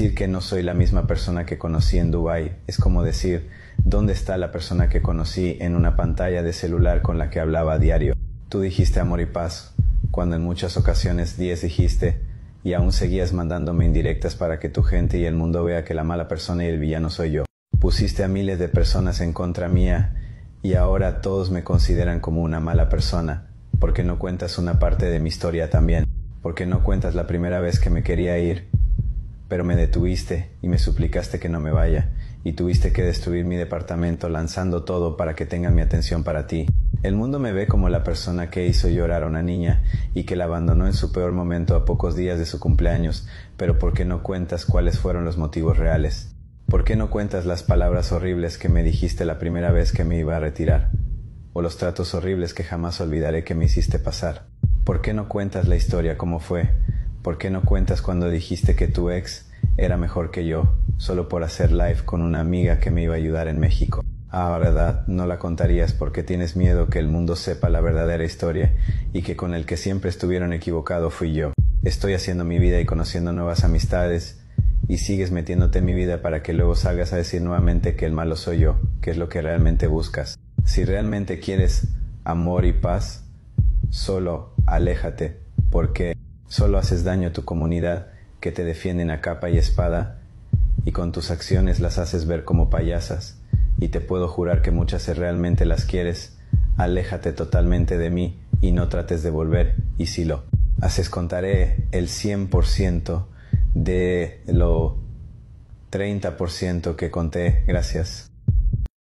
Decir que no soy la misma persona que conocí en Dubai es como decir ¿dónde está la persona que conocí en una pantalla de celular con la que hablaba a diario? Tú dijiste amor y paz, cuando en muchas ocasiones diez dijiste y aún seguías mandándome indirectas para que tu gente y el mundo vea que la mala persona y el villano soy yo. Pusiste a miles de personas en contra mía y ahora todos me consideran como una mala persona, porque no cuentas una parte de mi historia también, porque no cuentas la primera vez que me quería ir, pero me detuviste y me suplicaste que no me vaya, y tuviste que destruir mi departamento lanzando todo para que tengan mi atención para ti. El mundo me ve como la persona que hizo llorar a una niña y que la abandonó en su peor momento a pocos días de su cumpleaños, pero ¿por qué no cuentas cuáles fueron los motivos reales? ¿Por qué no cuentas las palabras horribles que me dijiste la primera vez que me iba a retirar? ¿O los tratos horribles que jamás olvidaré que me hiciste pasar? ¿Por qué no cuentas la historia como fue? ¿Por qué no cuentas cuando dijiste que tu ex era mejor que yo, solo por hacer live con una amiga que me iba a ayudar en México? Ah, verdad, no la contarías porque tienes miedo que el mundo sepa la verdadera historia y que con el que siempre estuvieron equivocado fui yo. Estoy haciendo mi vida y conociendo nuevas amistades y sigues metiéndote en mi vida para que luego salgas a decir nuevamente que el malo soy yo, que es lo que realmente buscas. Si realmente quieres amor y paz, solo aléjate, porque solo haces daño a tu comunidad que te defienden a capa y espada y con tus acciones las haces ver como payasas y te puedo jurar que muchas realmente las quieres, aléjate totalmente de mí y no trates de volver, y si lo haces contaré el 100% de lo 30% que conté, gracias.